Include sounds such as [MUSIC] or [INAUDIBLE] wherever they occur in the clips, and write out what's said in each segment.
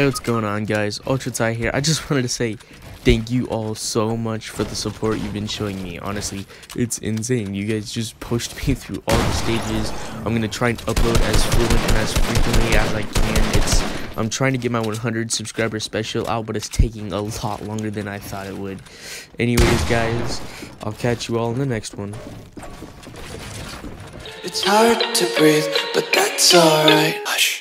Hey, what's going on, guys? Ultratie here. I just [LAUGHS] wanted to say thank you all so much for the support you've been showing me. Honestly, it's insane. You guys just pushed [LAUGHS] me through all the stages. I'm gonna try and upload as fluent and as frequently as I can. It's I'm trying to get my 100 subscriber special out, but it's taking a lot longer than I thought it would. Anyways, guys, I'll catch you all in the next one. It's hard to breathe, but that's alright. Hush.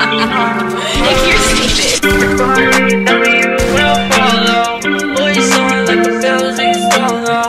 If you're stupid. If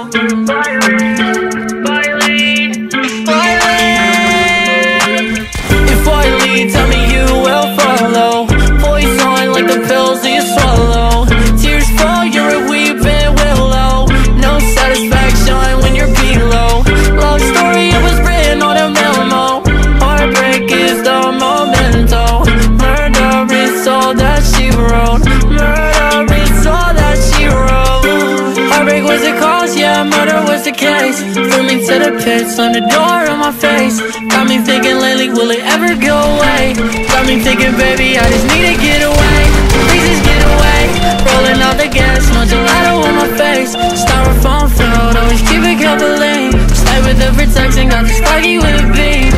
Heartbreak was the cause, yeah, murder was the case. Threw me to the pit, slammed the door on my face. Got me thinking lately, will it ever go away? Got me thinking, baby, I just need to get away. Please just get away. Rolling out the gas, no gelato on my face. Styrofoam filled, always keep it coupling Stay with the protection, got the stocky with a beam.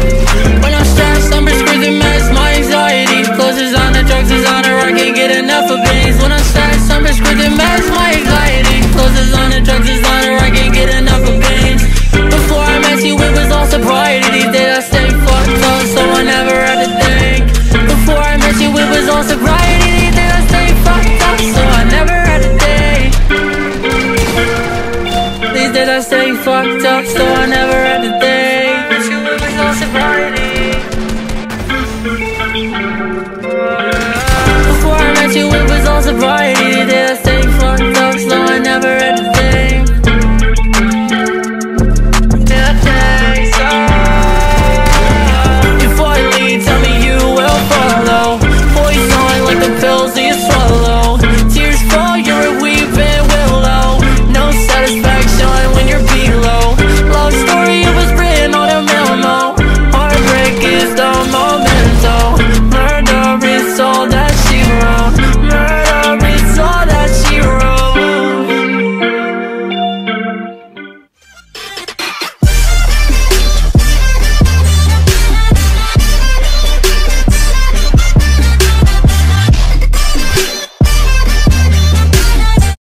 When I'm stressed, I'm prescriptive meds, my anxiety. Closes on the drugs, is on the rock, can't get enough of these. When I'm stressed, I'm prescriptive